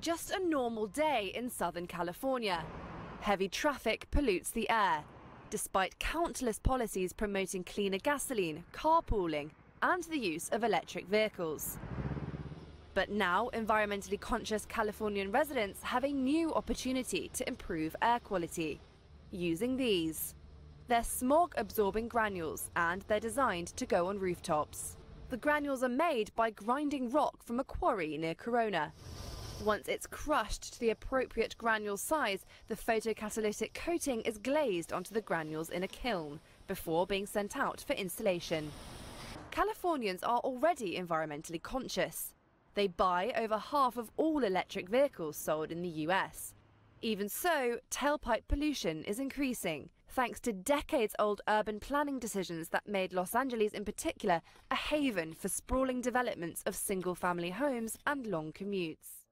Just a normal day in Southern California. Heavy traffic pollutes the air, despite countless policies promoting cleaner gasoline, carpooling, and the use of electric vehicles. But now, environmentally conscious Californian residents have a new opportunity to improve air quality using these. They're smog absorbing granules and they're designed to go on rooftops. The granules are made by grinding rock from a quarry near Corona. Once it's crushed to the appropriate granule size, the photocatalytic coating is glazed onto the granules in a kiln before being sent out for installation. Californians are already environmentally conscious. They buy over half of all electric vehicles sold in the US. Even so, tailpipe pollution is increasing, thanks to decades old urban planning decisions that made Los Angeles in particular a haven for sprawling developments of single family homes and long commutes.